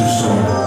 do sol.